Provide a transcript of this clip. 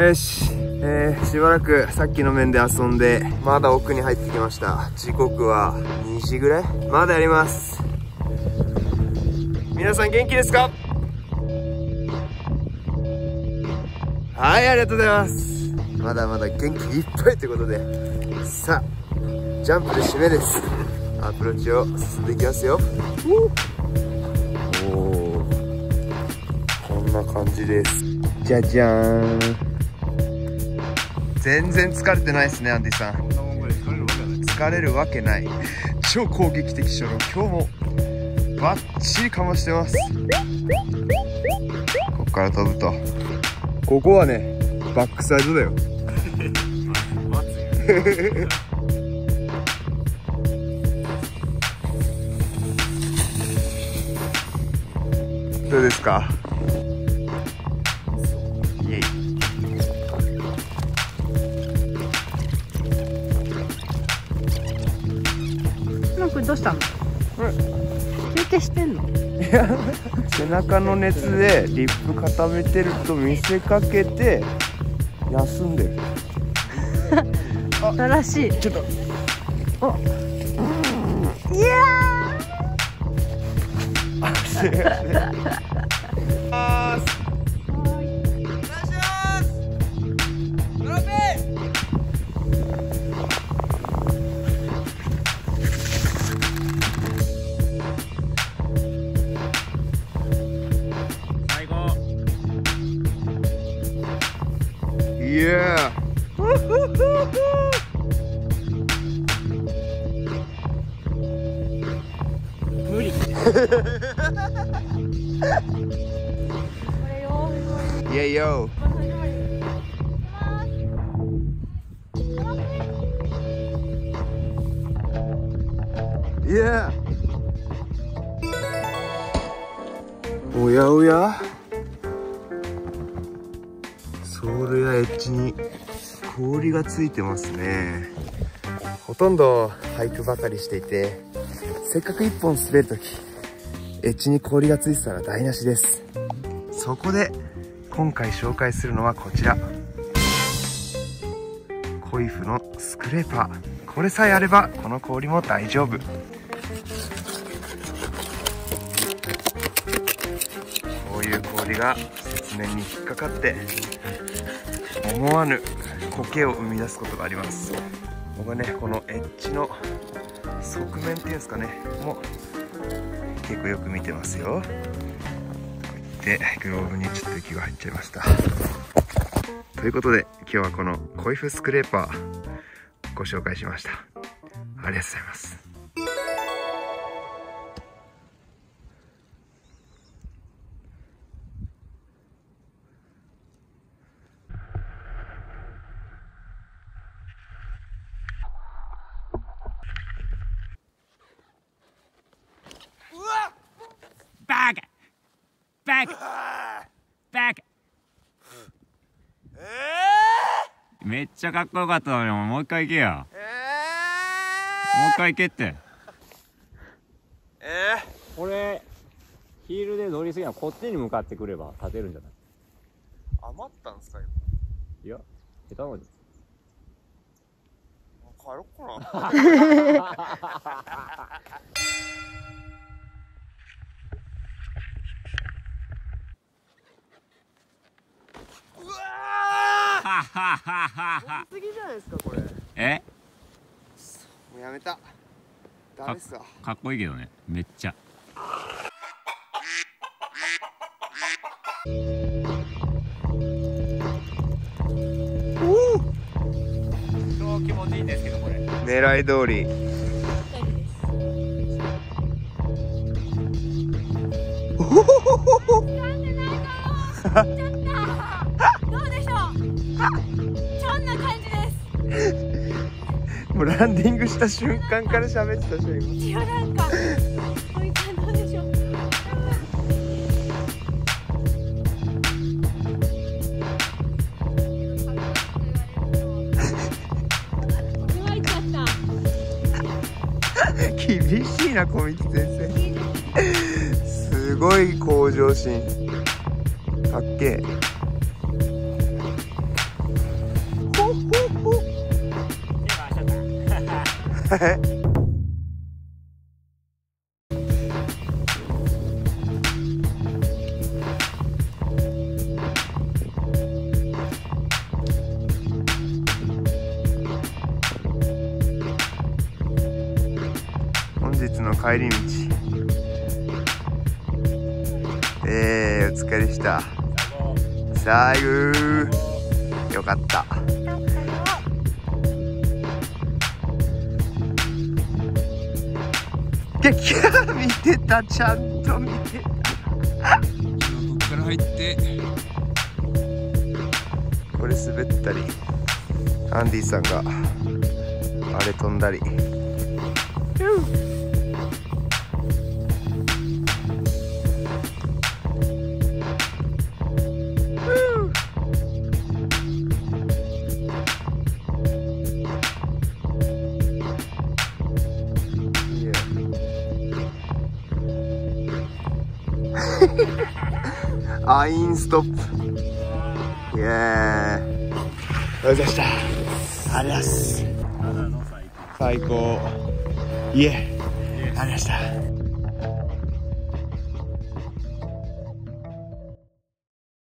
よし、えー、しばらくさっきの面で遊んで、まだ奥に入ってきました。時刻は2時ぐらい？まだやります。皆さん元気ですか？はい、ありがとうございます。まだまだ元気いっぱいということで、さあ、ジャンプで締めです。アプローチを進んでいきますよ。おお、こんな感じです。じゃじゃーん。全然疲れてないですねアンディさん。疲れるわけない。超攻撃的ショロ今日もバッチリかましてます。ここから飛ぶと。ここはねバックサイドだよ。どうですか？どうしたの？休憩してんの？い や背中の熱でリップ固めてると見せかけて休んでる。新しい。ちょっと。おいやー イエイヨイエーおやおや。ソールやエッジに。氷がついてますね。ほとんど俳句ばかりしていてせっかく一本滑るときエッジに氷がついてたら台無しです。そこで今回紹介するのはこちら。コイフのスクレーパー。これさえあればこの氷も大丈夫。こういう氷が雪面に引っかかって思わぬ苔を生み出すことがあります。僕はねこのエッジの側面っていうんですかねも結構よく見てますよ。でグローブにちょっと雪が入っちゃいました。ということで今日はこのコイフスクレーパーご紹介しました。ありがとうございます。バックバックえー、めっちゃかっこよかったのにもう一回行けよ、えー、もう一回行けって。えー、これヒールで乗りすぎなこっちに向かってくれば立てるんじゃない？余ったんすかいや下手なのに。帰ろっかな すぎじゃないですかこれえ？もうやめた。ダメっすわ。かっこいいけどね。めっちゃ。おお超気持ちいいんですけどこれ狙い通りおおそランディングした瞬間から喋ってたでしょ今いやなんかこうい厳しいな小道先生。すごい向上心。かっけえ 本日の帰り道。えー、お疲れでした。最後よかった激見てたちゃんと見てたこっから入って。これ滑ったりアンディさんがあれ飛んだり。アインストップ。イエーイ。ありがとうございました。ありがとうございます。最高。イエーイありがとうございました。